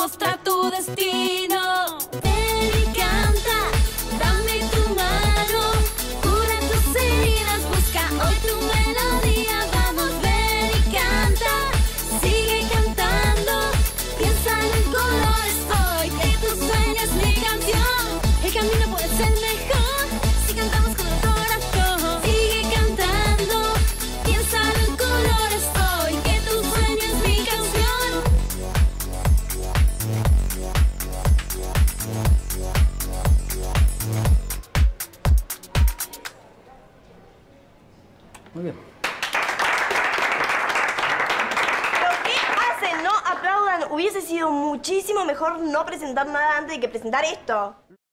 mostrar tu destino. Muy bien. ¿Pero qué hacen? No aplaudan. Hubiese sido muchísimo mejor no presentar nada antes de que presentar esto.